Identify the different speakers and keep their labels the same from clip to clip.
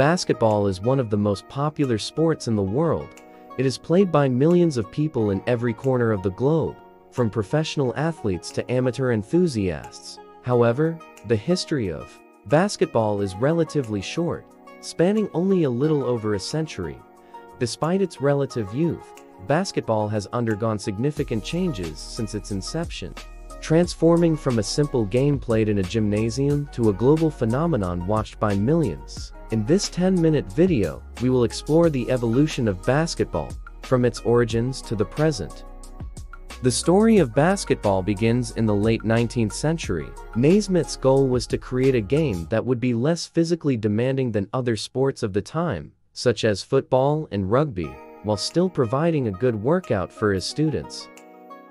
Speaker 1: Basketball is one of the most popular sports in the world. It is played by millions of people in every corner of the globe, from professional athletes to amateur enthusiasts. However, the history of basketball is relatively short, spanning only a little over a century. Despite its relative youth, basketball has undergone significant changes since its inception, transforming from a simple game played in a gymnasium to a global phenomenon watched by millions. In this 10-minute video, we will explore the evolution of basketball, from its origins to the present. The story of basketball begins in the late 19th century. Naismith's goal was to create a game that would be less physically demanding than other sports of the time, such as football and rugby, while still providing a good workout for his students.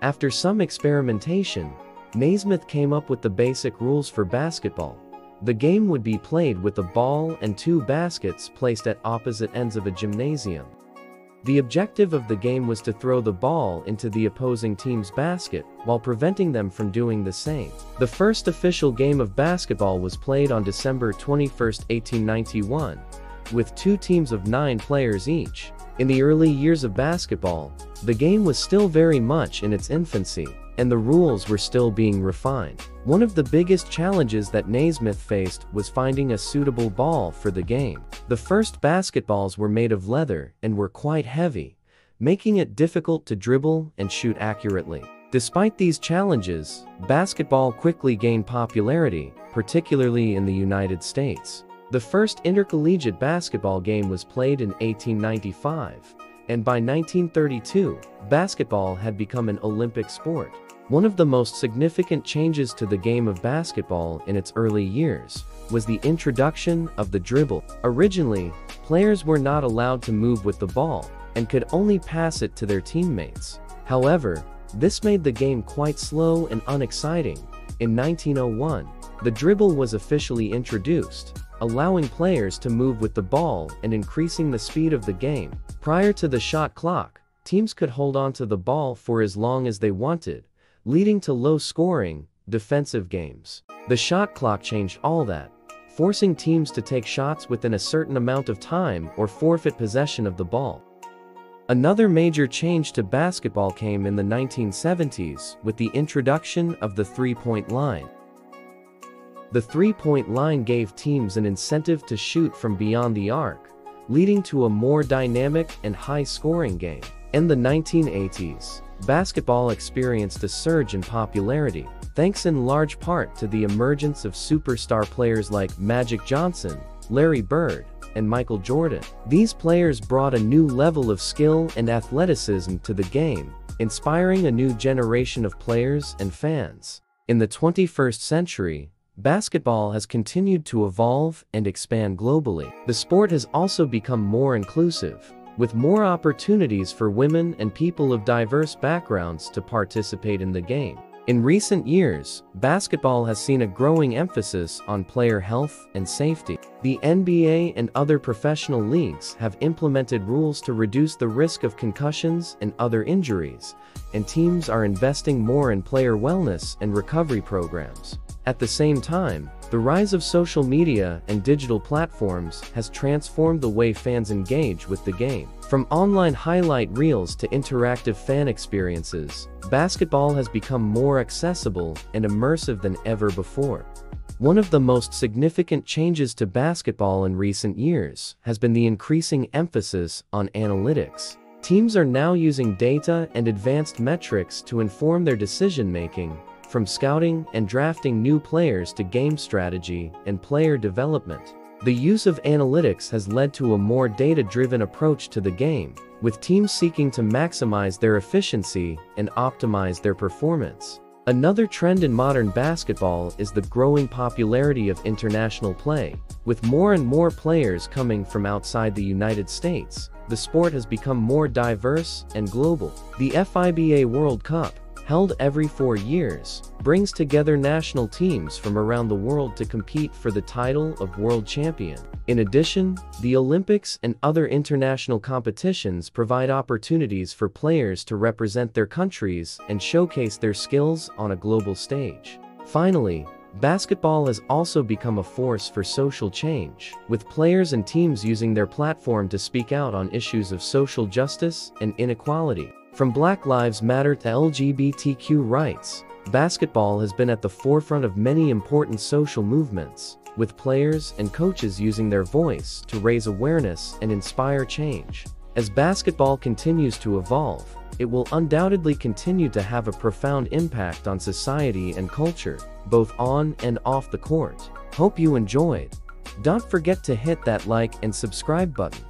Speaker 1: After some experimentation, Naismith came up with the basic rules for basketball. The game would be played with a ball and two baskets placed at opposite ends of a gymnasium. The objective of the game was to throw the ball into the opposing team's basket while preventing them from doing the same. The first official game of basketball was played on December 21, 1891, with two teams of nine players each. In the early years of basketball, the game was still very much in its infancy, and the rules were still being refined. One of the biggest challenges that Naismith faced was finding a suitable ball for the game. The first basketballs were made of leather and were quite heavy, making it difficult to dribble and shoot accurately. Despite these challenges, basketball quickly gained popularity, particularly in the United States. The first intercollegiate basketball game was played in 1895, and by 1932, basketball had become an Olympic sport. One of the most significant changes to the game of basketball in its early years was the introduction of the dribble. Originally, players were not allowed to move with the ball and could only pass it to their teammates. However, this made the game quite slow and unexciting. In 1901, the dribble was officially introduced, allowing players to move with the ball and increasing the speed of the game. Prior to the shot clock, teams could hold on to the ball for as long as they wanted, leading to low-scoring, defensive games. The shot clock changed all that, forcing teams to take shots within a certain amount of time or forfeit possession of the ball. Another major change to basketball came in the 1970s with the introduction of the three-point line. The three-point line gave teams an incentive to shoot from beyond the arc, leading to a more dynamic and high-scoring game. In the 1980s, basketball experienced a surge in popularity, thanks in large part to the emergence of superstar players like Magic Johnson, Larry Bird, and Michael Jordan. These players brought a new level of skill and athleticism to the game, inspiring a new generation of players and fans. In the 21st century, Basketball has continued to evolve and expand globally. The sport has also become more inclusive, with more opportunities for women and people of diverse backgrounds to participate in the game. In recent years, basketball has seen a growing emphasis on player health and safety. The NBA and other professional leagues have implemented rules to reduce the risk of concussions and other injuries, and teams are investing more in player wellness and recovery programs. At the same time, the rise of social media and digital platforms has transformed the way fans engage with the game. From online highlight reels to interactive fan experiences, basketball has become more accessible and immersive than ever before. One of the most significant changes to basketball in recent years has been the increasing emphasis on analytics. Teams are now using data and advanced metrics to inform their decision-making, from scouting and drafting new players to game strategy and player development. The use of analytics has led to a more data-driven approach to the game, with teams seeking to maximize their efficiency and optimize their performance. Another trend in modern basketball is the growing popularity of international play. With more and more players coming from outside the United States, the sport has become more diverse and global. The FIBA World Cup, held every four years, brings together national teams from around the world to compete for the title of world champion. In addition, the Olympics and other international competitions provide opportunities for players to represent their countries and showcase their skills on a global stage. Finally, Basketball has also become a force for social change, with players and teams using their platform to speak out on issues of social justice and inequality. From Black Lives Matter to LGBTQ rights, basketball has been at the forefront of many important social movements, with players and coaches using their voice to raise awareness and inspire change. As basketball continues to evolve, it will undoubtedly continue to have a profound impact on society and culture, both on and off the court. Hope you enjoyed. Don't forget to hit that like and subscribe button.